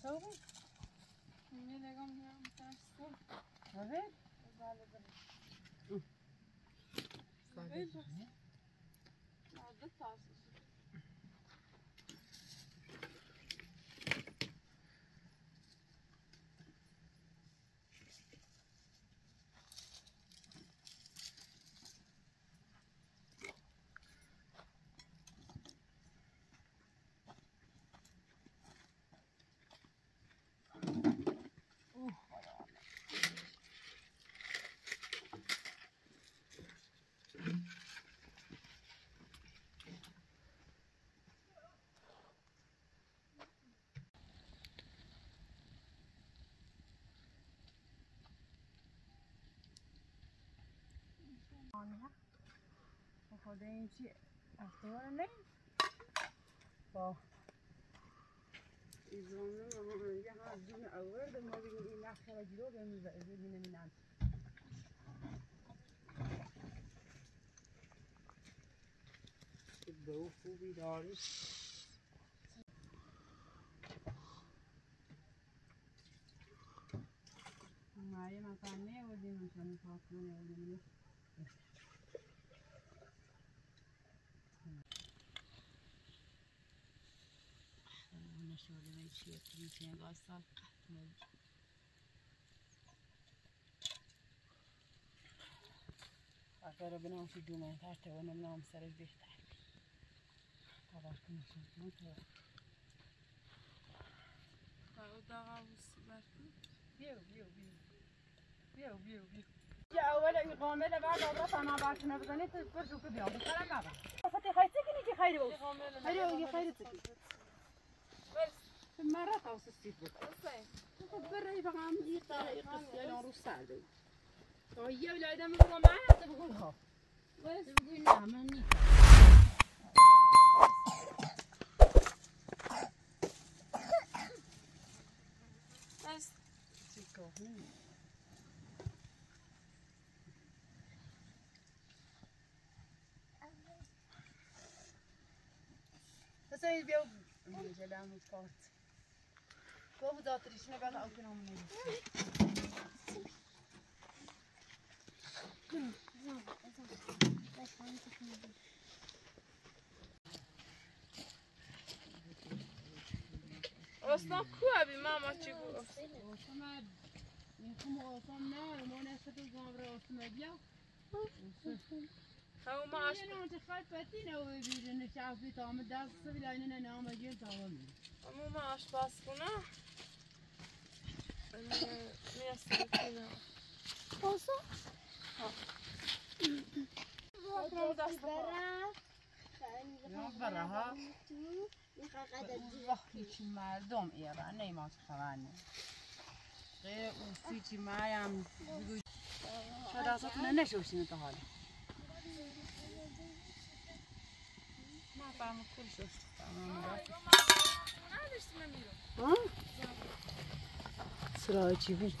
Sauri? Mie legăm de am tărsă. Aveți? Vale, da. Vale, da. Da, da, tărsă. نه با ایزونه یه ها جون اول ده ما بگیم این نخ را جلو بهم ببینه مینم دو خوبی داری مایه مثلا نه بودیم مثلا فاطمه نه بودیم نشده našiel väčšie kríčne glasa. اگر بنام في دوما تحت وانا بنام سرج بيه تحت طبعا كنا بیا، بیا، بیا. بیا، بیا، بیا. بيو بيو بيو بيو جا اول اقامه لبعد رفع مع بعض بیا بیا. كده بس انا ما بعرف فتي خايتك انك خير بس خير خير تكي تکی مرة توصل ستيت بود بري بقى يقرا يقص يا روس سعدي هي ولا اذا ما بقى معاها تبغونها بس تبغون نعم نيك بس بس هي بيو جلام الكارت Kovu dağıtır içine ben de alkın amına Aslan ku abi mama çıkıyor. Osman, kumu olsam ne var? Mona sıkı zamra Osman diyor. Hau maaş. Ben önce kalp ettiğine o birini çarpı tamı ders sıvılayına ne ama gel tamam. Ama maaş baskına. Posso? برها وقتی که مردم ایران نیماز خوانه. قیه اوسی که مایم شده ازت نشوشیم تا حالا ما برمو کل شد نداشتیم نمیرم راجیبی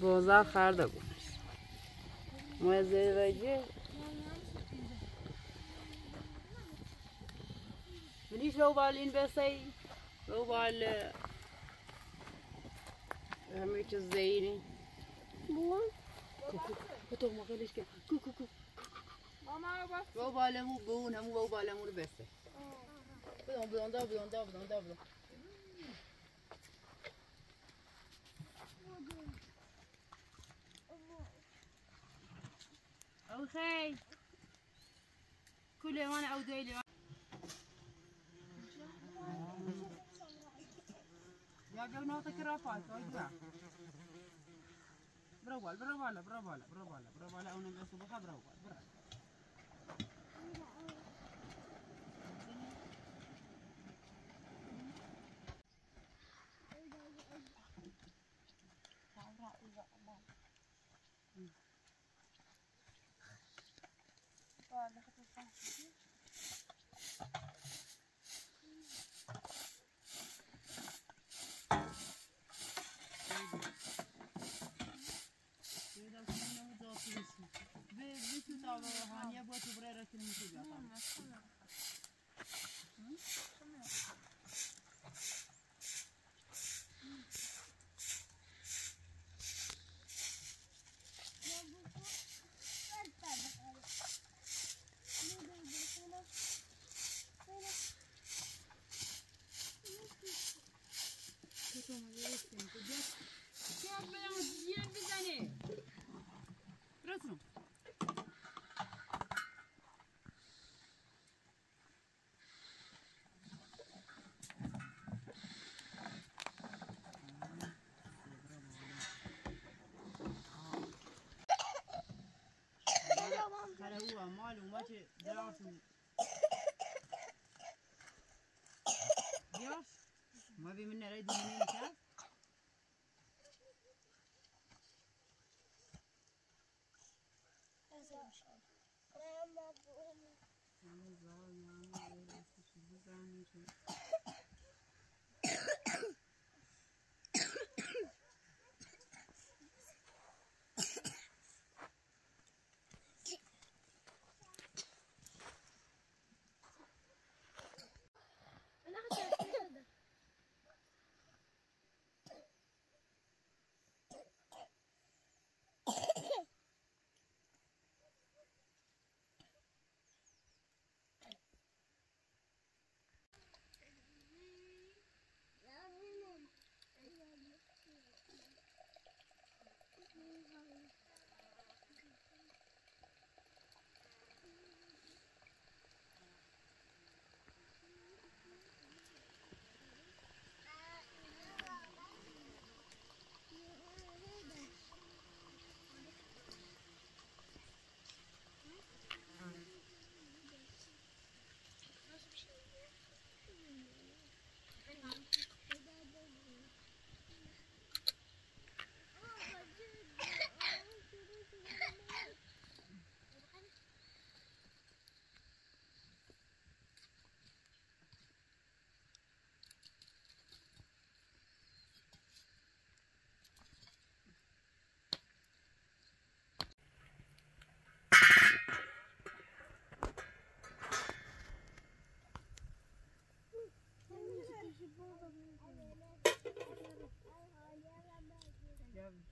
بازار خرده بود. مزه راجی منیش رو بالین بسی؟ رو بال همه چیز زیرین. بوان کوکو کوتو مقالش که کوکو کوکو لو بالمو بون همو لو بالمو بسي بدون بدون دا بدون دا بدون دا بدون أو خي كل وأنا أو دويلي يا جبناتك رافعت وجبع برافو برافو برافو برافو برافو على أنا بس بخا برافو على برافو awesome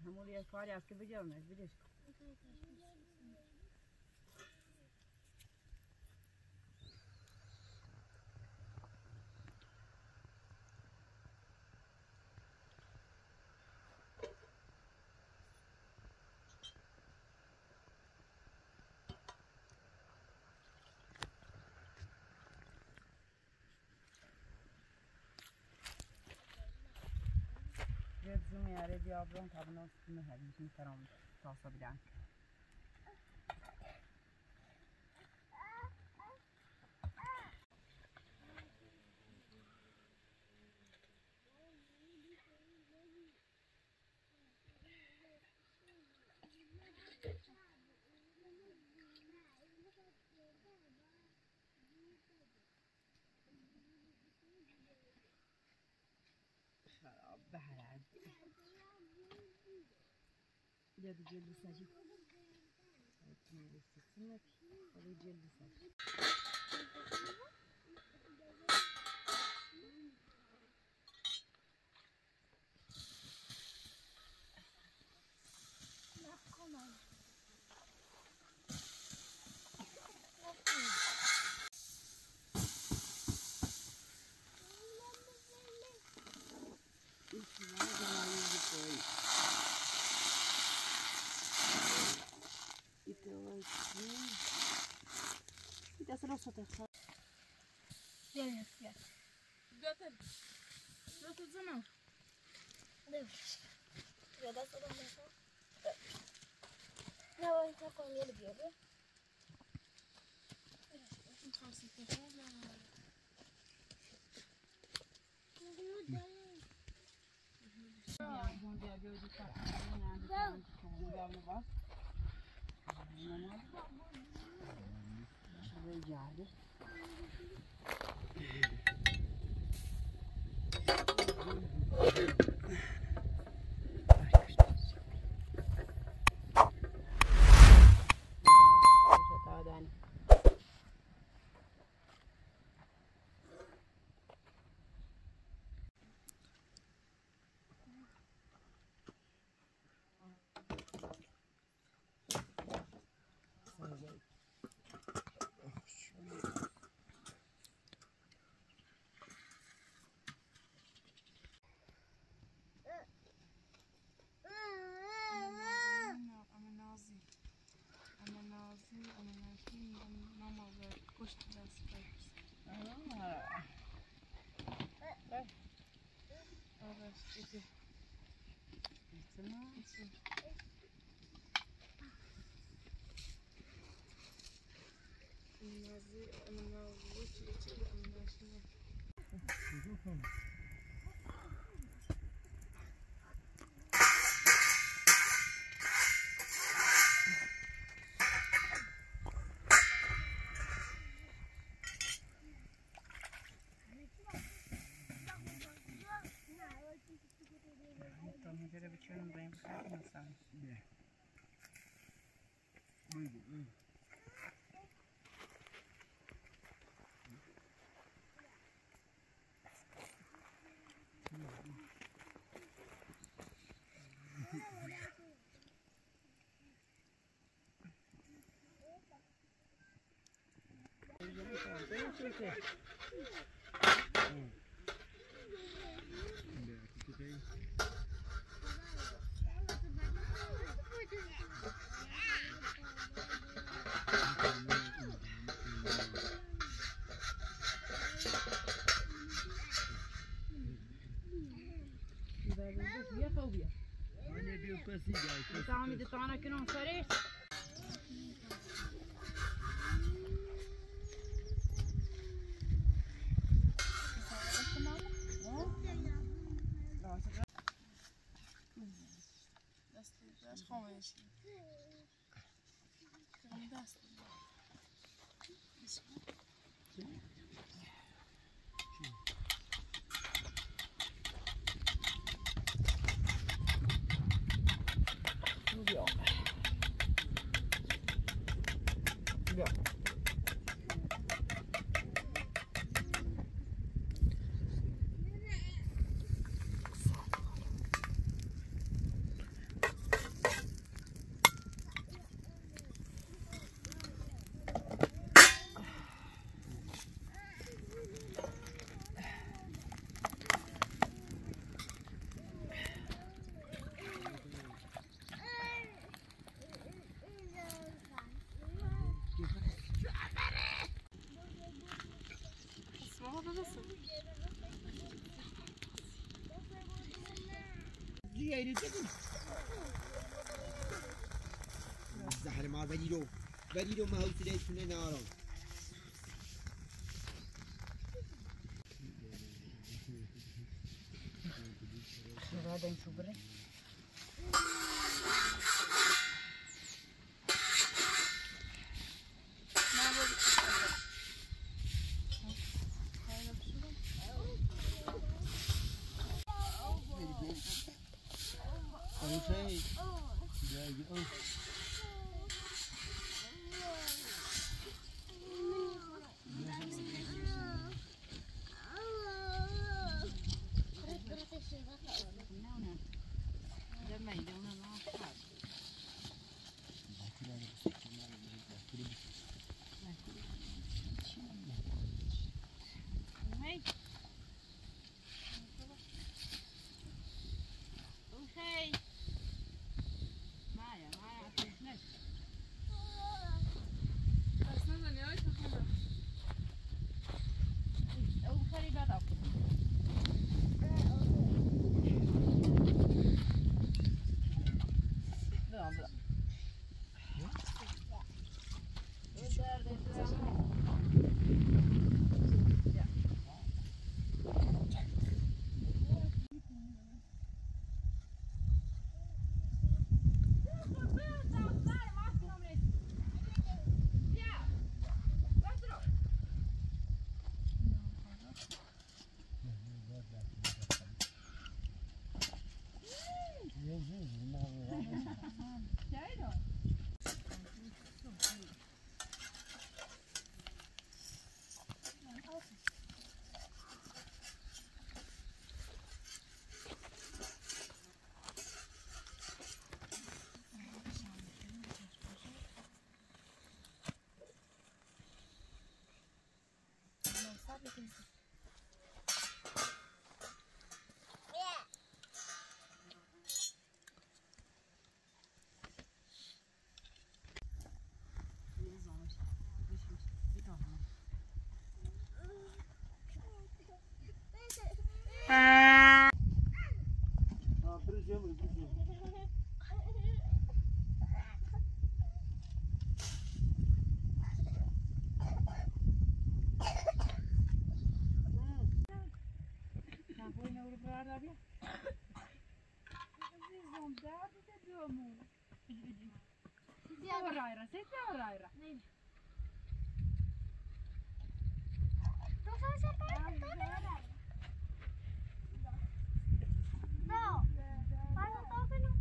हम लोग आज आज के बजे आना है विदेश Ya همون یه کاری هست که بجام بجش Gözüm yere diabron tabına üstüne her yüzünü karam tasa Yeah, yeah, yeah. Go, go, go. Go, go. Go, go. Go, go. Go, go. Go, arranjada. Thank Здравствуйте. Лейтенанты. Она на улице летела, она начала. breathe it in. Thank you. Então, Salmi de tona que não saresti. yayılacak mı? Zahar ma velilo. Velilo ma hevsile üstüne ne aram. Ah. Tá, sabe o que é isso? Ah, придем. Barbie. Vocês vão dar, você deu, amor. Deu, Raira, você deu, Raira. Então só essa parte toda, Raira. Não, faz um toque não.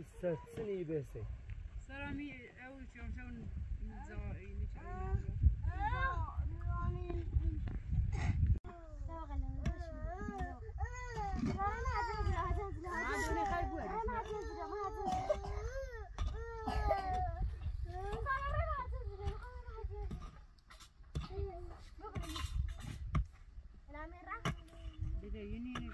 İstersin iyi besleyin. Sarami eul schon schon so in ich Did they you need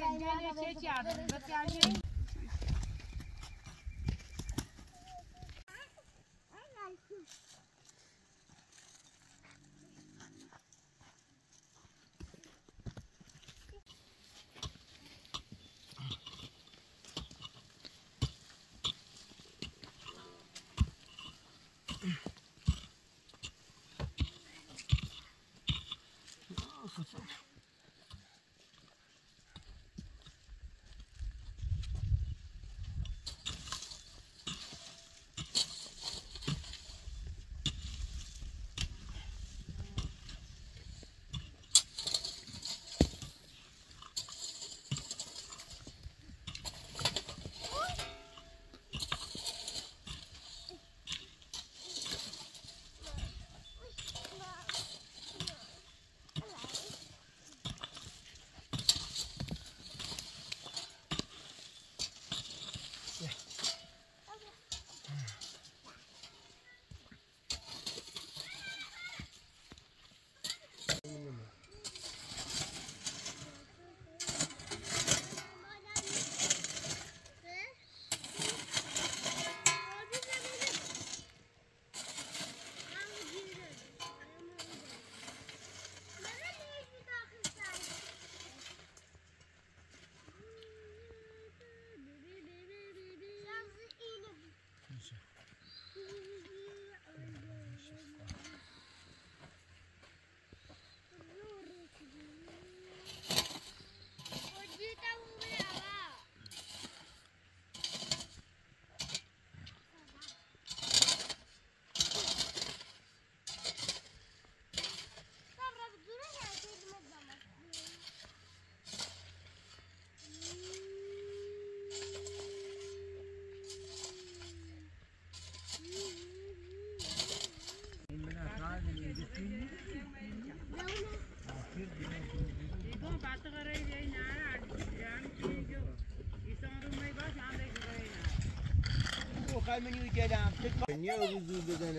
你看那些假的那个家具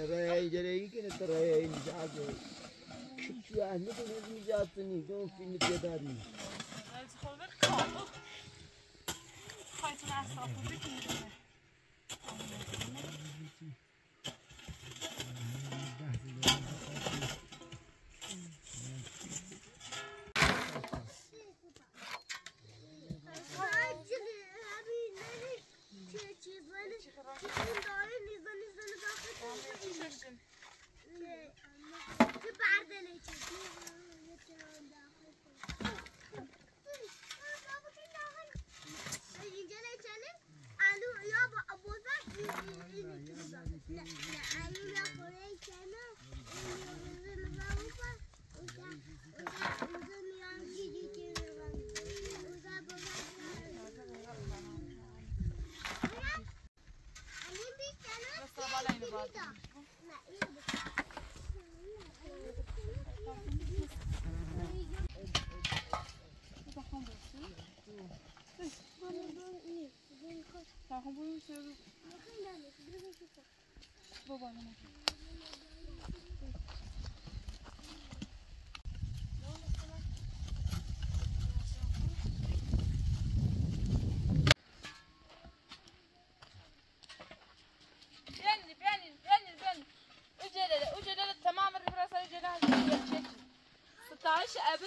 raya ileri ki ne taraya ince ağzı. Şu an ne kadar ricatsın iyi. Don filmi tedari. از خود کامل خواهیتون أصلا بکنید مثلا أجل هذه 16 قبل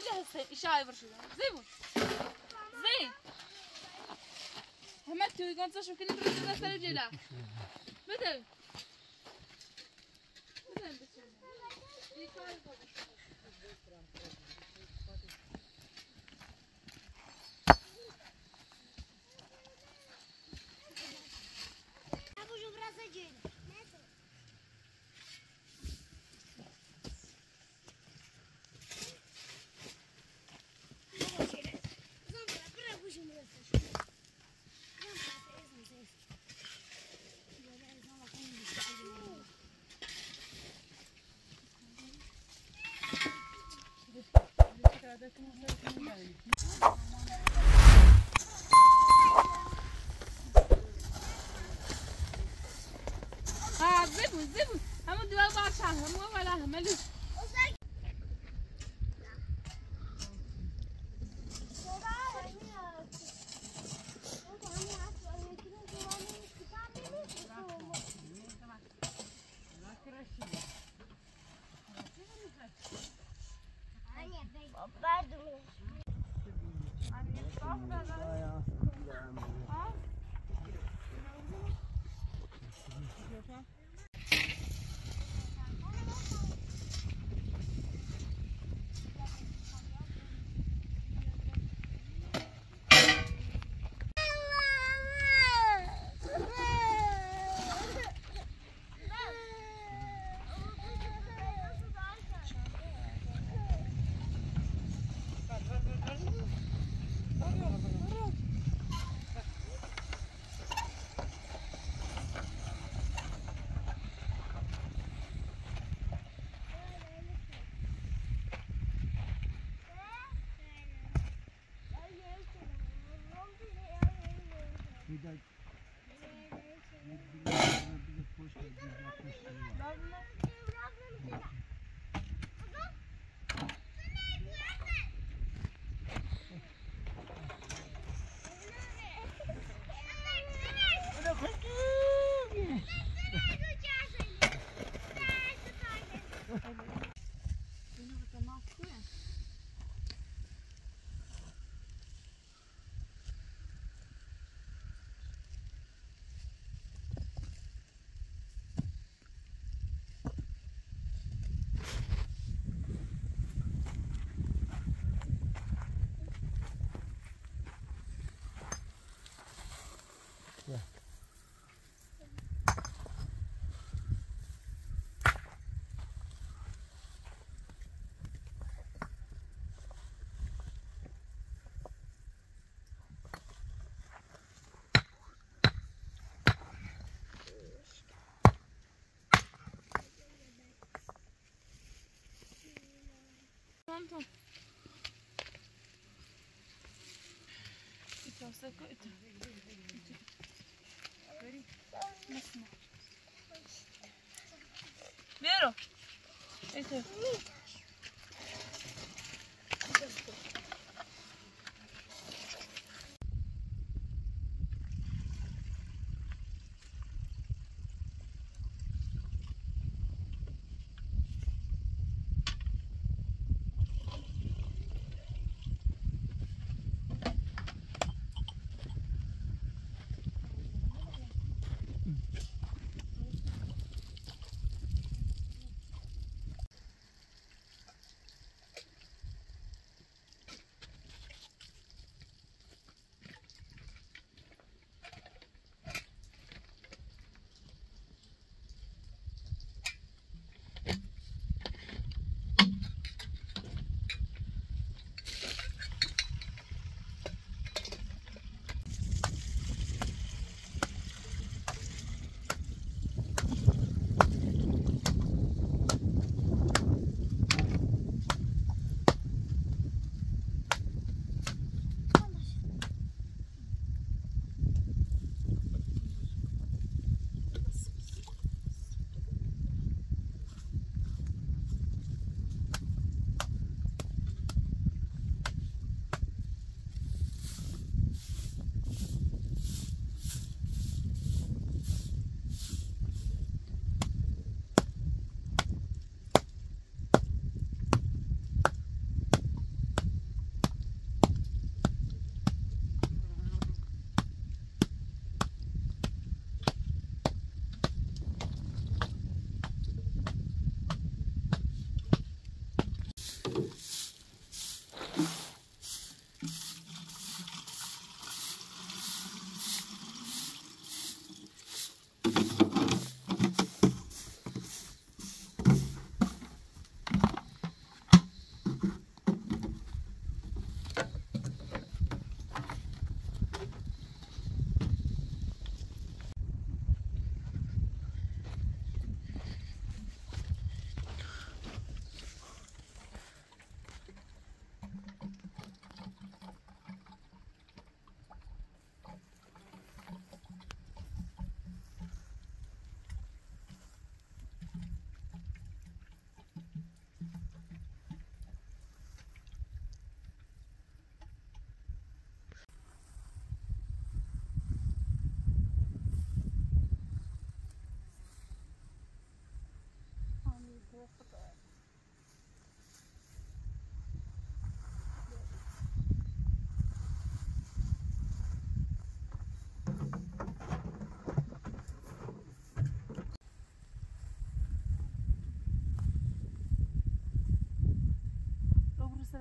هسه تدرس الجلا بدل بدل Ha, zıbın zıbın. Ama duvar var şahı, ama var ahmelim. видно. Это высоко, это... Горит. Вера! Это...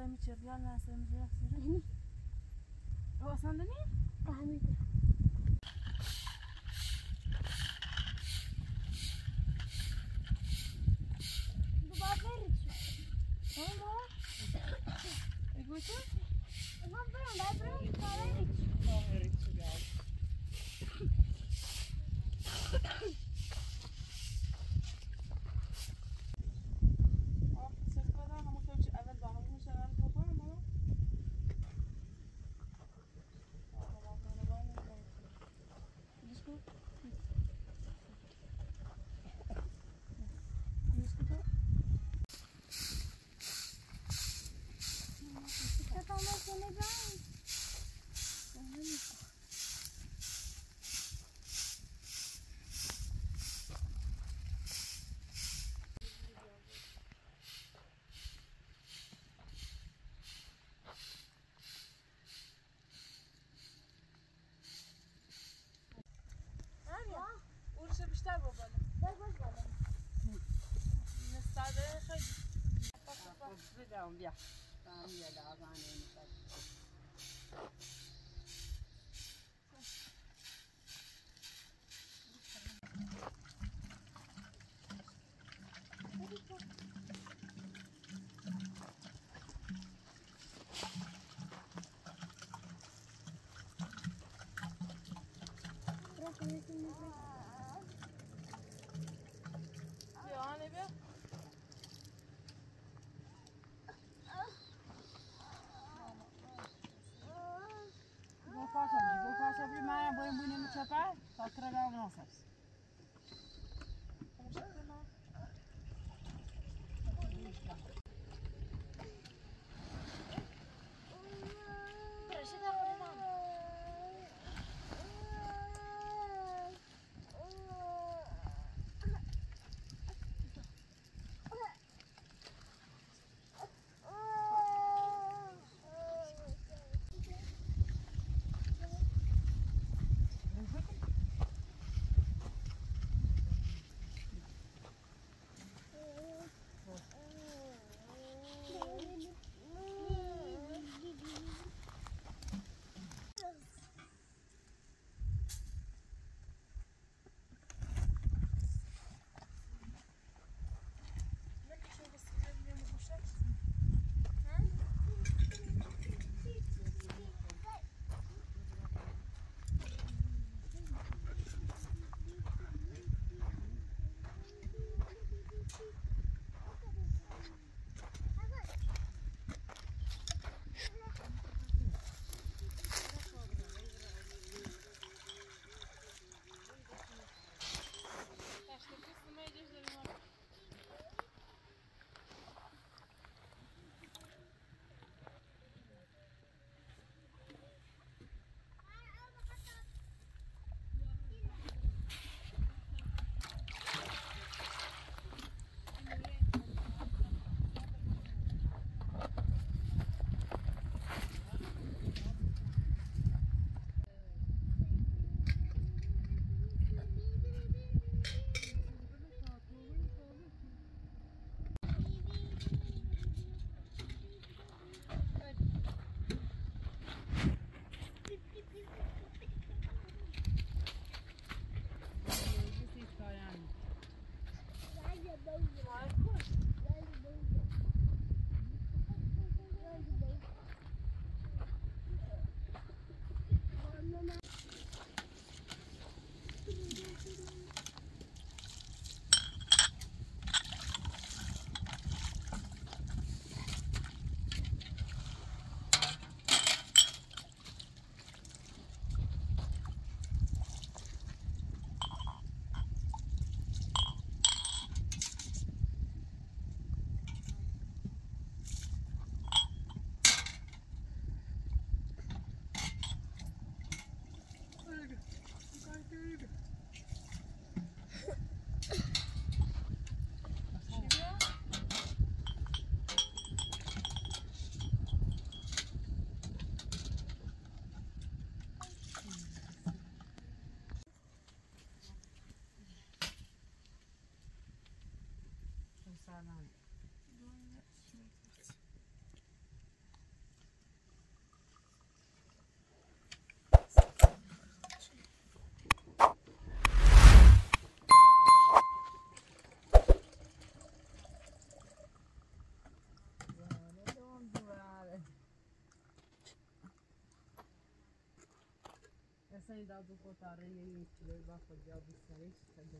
میچرد یا لحظه میچرد او اصلا دنی؟ فهمیده دوباره برید شو. بابا. بگو بیشتر با بالا. باز باز بالا نستاده خیلی. بیا بیا بیا بیا. بیا بیا بیا Tá Para trabalhar não nosso. sayıda adım kurtarır yeni ülkeler bakacağız bu sayı. Sen de